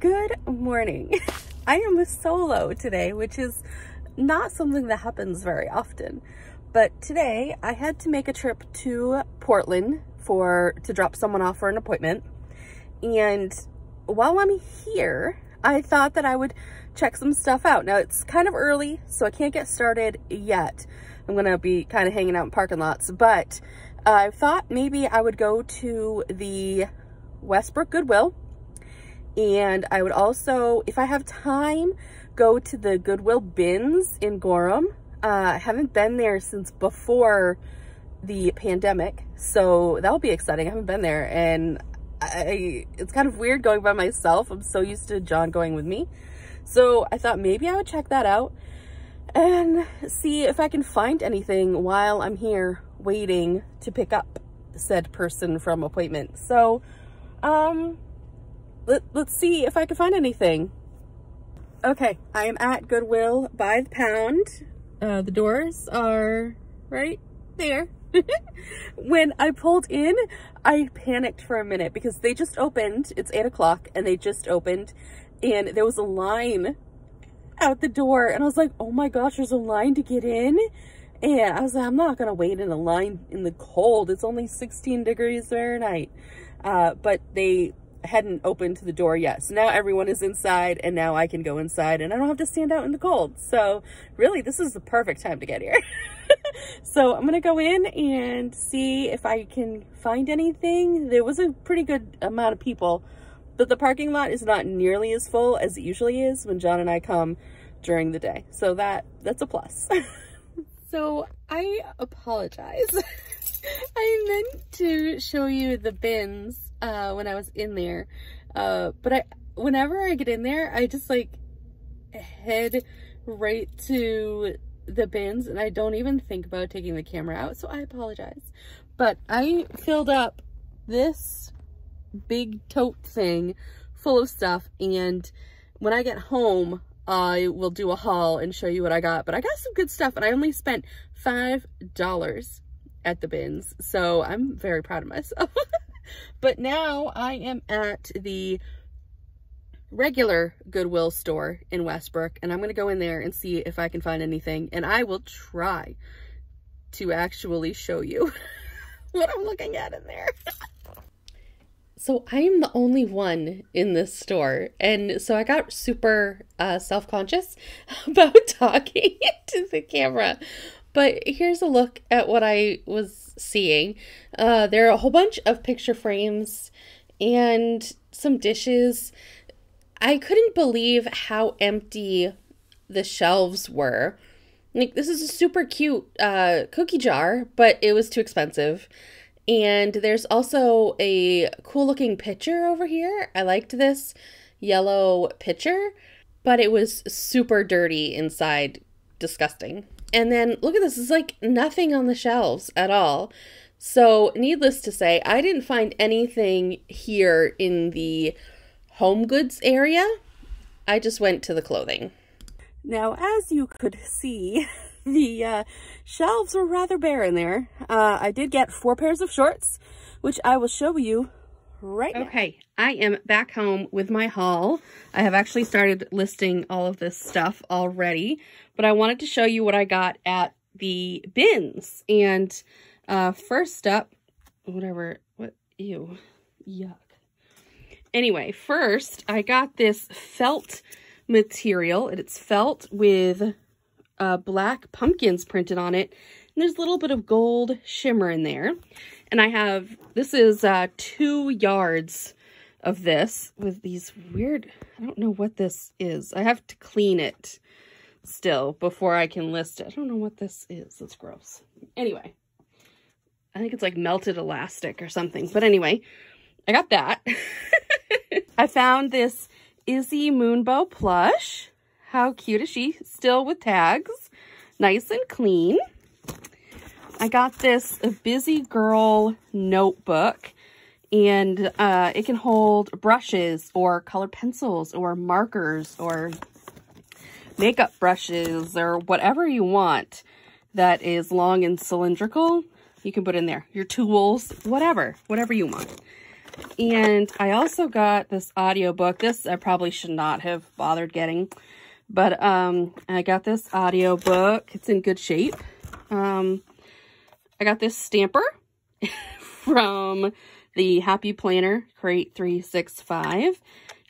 Good morning. I am a solo today, which is not something that happens very often. But today I had to make a trip to Portland for to drop someone off for an appointment. And while I'm here, I thought that I would check some stuff out. Now it's kind of early, so I can't get started yet. I'm gonna be kind of hanging out in parking lots, but I thought maybe I would go to the Westbrook Goodwill and I would also, if I have time, go to the Goodwill bins in Gorham. Uh, I haven't been there since before the pandemic, so that'll be exciting. I haven't been there, and I, it's kind of weird going by myself. I'm so used to John going with me. So I thought maybe I would check that out and see if I can find anything while I'm here waiting to pick up said person from appointment. So, um, let, let's see if I can find anything. Okay, I am at Goodwill by the pound. Uh, the doors are right there. when I pulled in, I panicked for a minute because they just opened. It's 8 o'clock and they just opened and there was a line out the door and I was like, oh my gosh, there's a line to get in. And I was like, I'm not going to wait in a line in the cold. It's only 16 degrees Fahrenheit. Uh, but they hadn't opened the door yet. So now everyone is inside and now I can go inside and I don't have to stand out in the cold. So really, this is the perfect time to get here. so I'm going to go in and see if I can find anything. There was a pretty good amount of people, but the parking lot is not nearly as full as it usually is when John and I come during the day. So that that's a plus. so I apologize. I meant to show you the bins uh, when I was in there. Uh, but I, whenever I get in there, I just like head right to the bins and I don't even think about taking the camera out. So I apologize. But I filled up this big tote thing full of stuff. And when I get home, I will do a haul and show you what I got. But I got some good stuff and I only spent $5 at the bins. So I'm very proud of myself. But now I am at the regular Goodwill store in Westbrook and I'm going to go in there and see if I can find anything and I will try to actually show you what I'm looking at in there. so I am the only one in this store and so I got super uh, self-conscious about talking to the camera but here's a look at what I was seeing. Uh, there are a whole bunch of picture frames and some dishes. I couldn't believe how empty the shelves were. Like, this is a super cute uh, cookie jar, but it was too expensive. And there's also a cool looking pitcher over here. I liked this yellow pitcher, but it was super dirty inside. Disgusting. And then look at this, it's like nothing on the shelves at all. So, needless to say, I didn't find anything here in the home goods area. I just went to the clothing. Now, as you could see, the uh, shelves were rather bare in there. Uh, I did get four pairs of shorts, which I will show you right now. Okay, I am back home with my haul. I have actually started listing all of this stuff already, but I wanted to show you what I got at the bins. And uh, first up, whatever, what, ew, yuck. Anyway, first I got this felt material. It's felt with uh, black pumpkins printed on it. And there's a little bit of gold shimmer in there. And I have, this is uh, two yards of this with these weird, I don't know what this is. I have to clean it still before I can list it. I don't know what this is. That's gross. Anyway, I think it's like melted elastic or something. But anyway, I got that. I found this Izzy Moonbow plush. How cute is she? Still with tags. Nice and clean. I got this Busy Girl notebook and uh, it can hold brushes or colored pencils or markers or makeup brushes or whatever you want that is long and cylindrical. You can put in there your tools, whatever, whatever you want. And I also got this audiobook. This I probably should not have bothered getting. But um, I got this audiobook. It's in good shape. Um, I got this stamper from the Happy Planner Create 365.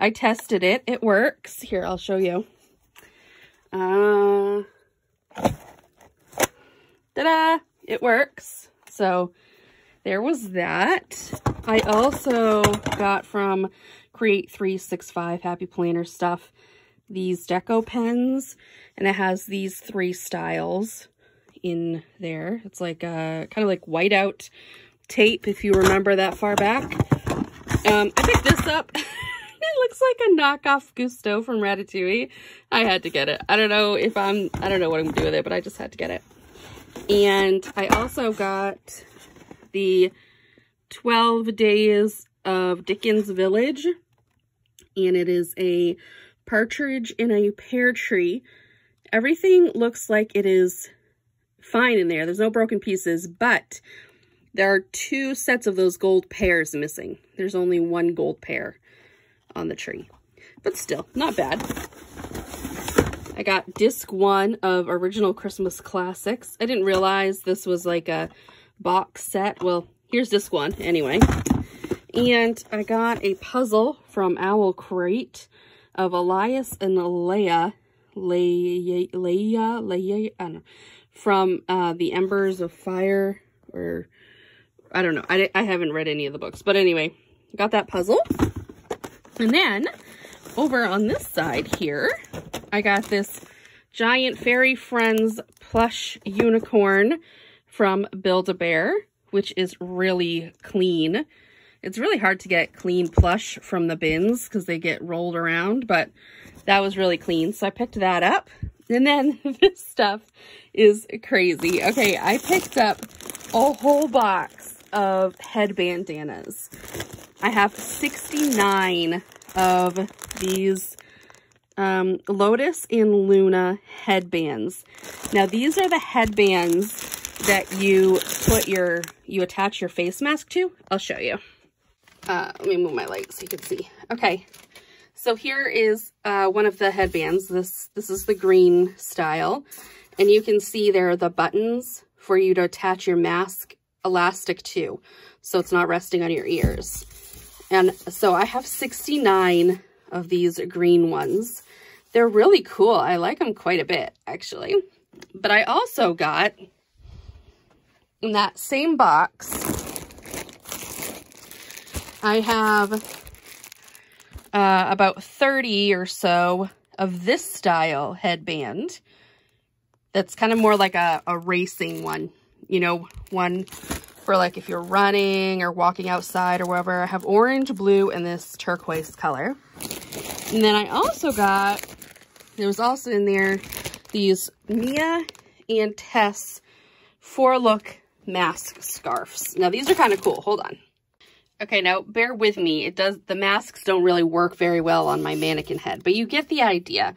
I tested it. It works. Here, I'll show you. Uh, ta-da! It works. So there was that. I also got from Create 365 Happy Planner stuff these deco pens and it has these three styles in there. It's like a kind of like whiteout tape if you remember that far back. Um, I picked this up. looks like a knockoff Gusteau from Ratatouille. I had to get it. I don't know if I'm, I don't know what I'm gonna do with it, but I just had to get it. And I also got the 12 Days of Dickens Village. And it is a partridge in a pear tree. Everything looks like it is fine in there. There's no broken pieces, but there are two sets of those gold pears missing. There's only one gold pear on the tree. But still, not bad. I got disc one of original Christmas classics. I didn't realize this was like a box set. Well, here's disc one anyway. And I got a puzzle from Owl Crate of Elias and Leia, Leia, Leia, Leia, I don't know, from uh, the Embers of Fire, or I don't know. I, I haven't read any of the books. But anyway, got that puzzle. And then over on this side here, I got this giant Fairy Friends plush unicorn from Build-A-Bear, which is really clean. It's really hard to get clean plush from the bins because they get rolled around, but that was really clean. So I picked that up. And then this stuff is crazy. Okay, I picked up a whole box of head bandanas. I have 69 of these um, Lotus and Luna headbands. Now, these are the headbands that you put your, you attach your face mask to. I'll show you. Uh, let me move my light so you can see. Okay, so here is uh, one of the headbands. This, this is the green style. And you can see there are the buttons for you to attach your mask elastic to. So it's not resting on your ears. And so I have 69 of these green ones. They're really cool. I like them quite a bit, actually. But I also got in that same box I have uh, about 30 or so of this style headband. That's kind of more like a, a racing one. You know, one for like if you're running or walking outside or wherever. I have orange, blue, and this turquoise color. And then I also got, there was also in there, these Mia and Tess Four Look mask scarves. Now these are kind of cool. Hold on. Okay, now bear with me. It does the masks don't really work very well on my mannequin head, but you get the idea.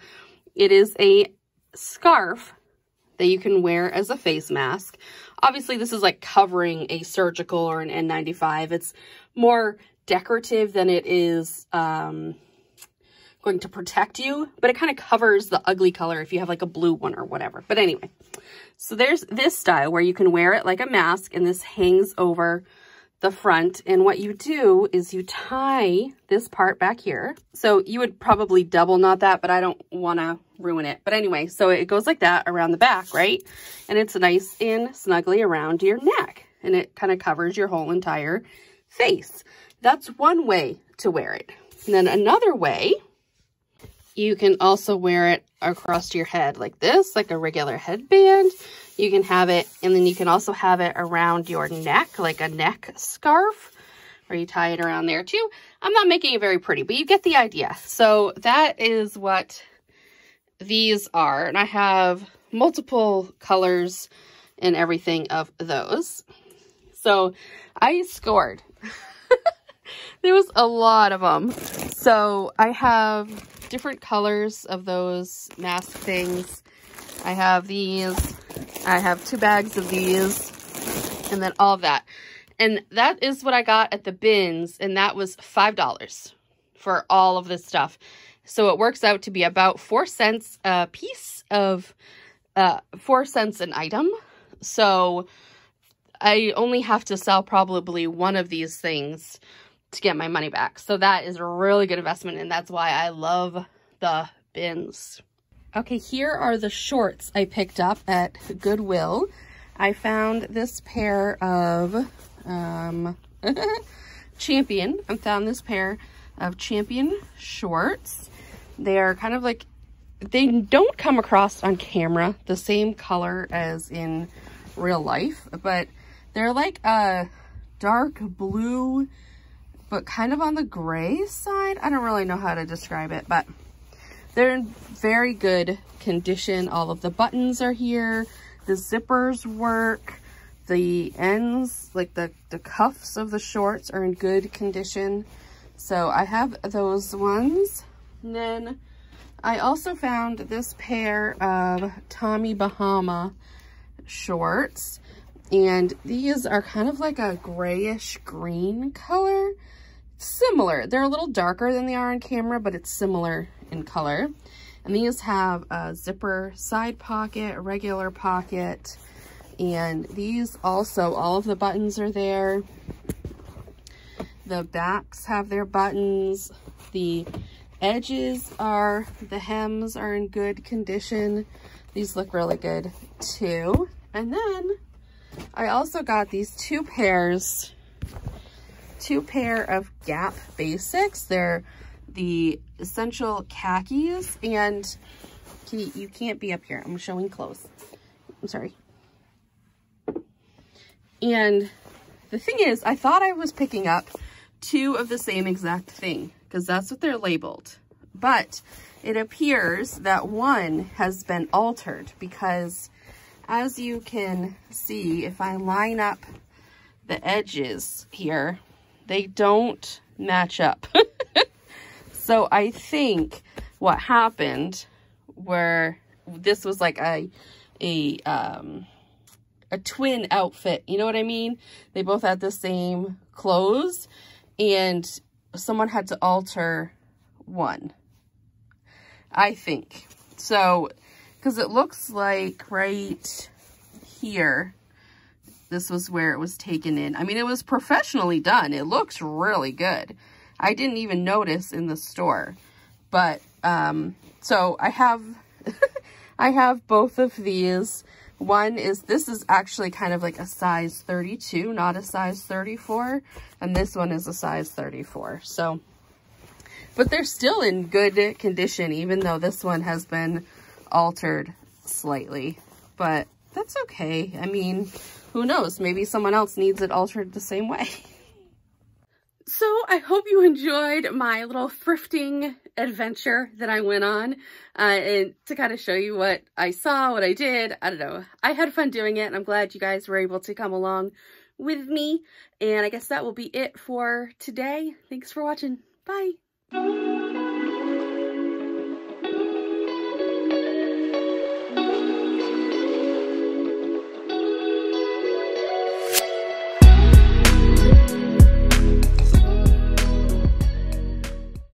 It is a scarf that you can wear as a face mask. Obviously, this is like covering a surgical or an N95. It's more decorative than it is um, going to protect you, but it kind of covers the ugly color if you have like a blue one or whatever. But anyway, so there's this style where you can wear it like a mask and this hangs over the front. And what you do is you tie this part back here. So you would probably double knot that, but I don't want to ruin it. But anyway, so it goes like that around the back, right? And it's nice and snugly around your neck. And it kind of covers your whole entire face. That's one way to wear it. And then another way, you can also wear it across your head like this, like a regular headband. You can have it, and then you can also have it around your neck, like a neck scarf, or you tie it around there too. I'm not making it very pretty, but you get the idea. So that is what these are. And I have multiple colors and everything of those. So I scored. there was a lot of them. So I have different colors of those mask things. I have these I have two bags of these and then all that. And that is what I got at the bins, and that was $5 for all of this stuff. So it works out to be about four cents a piece of, uh, four cents an item. So I only have to sell probably one of these things to get my money back. So that is a really good investment, and that's why I love the bins. Okay, here are the shorts I picked up at Goodwill. I found this pair of um, Champion. I found this pair of Champion shorts. They are kind of like, they don't come across on camera the same color as in real life, but they're like a dark blue, but kind of on the gray side. I don't really know how to describe it, but they're in very good condition. All of the buttons are here. The zippers work. The ends, like the, the cuffs of the shorts are in good condition. So I have those ones. And then I also found this pair of Tommy Bahama shorts. And these are kind of like a grayish green color. Similar. They're a little darker than they are on camera, but it's similar in color. And these have a zipper side pocket, a regular pocket, and these also, all of the buttons are there. The backs have their buttons. The edges are, the hems are in good condition. These look really good too. And then I also got these two pairs, two pair of Gap Basics. They're the essential khakis and you can't be up here. I'm showing clothes. I'm sorry. And the thing is, I thought I was picking up two of the same exact thing because that's what they're labeled. But it appears that one has been altered because as you can see, if I line up the edges here, they don't match up. so I think what happened where this was like a, a, um, a twin outfit. You know what I mean? They both had the same clothes and someone had to alter one. I think. So, because it looks like right here, this was where it was taken in. I mean, it was professionally done. It looks really good. I didn't even notice in the store. But, um, so I have, I have both of these. One is, this is actually kind of like a size 32, not a size 34. And this one is a size 34. So, but they're still in good condition, even though this one has been altered slightly. But that's okay. I mean, who knows? Maybe someone else needs it altered the same way. So I hope you enjoyed my little thrifting adventure that I went on uh, and to kind of show you what I saw, what I did. I don't know. I had fun doing it and I'm glad you guys were able to come along with me. And I guess that will be it for today. Thanks for watching. Bye.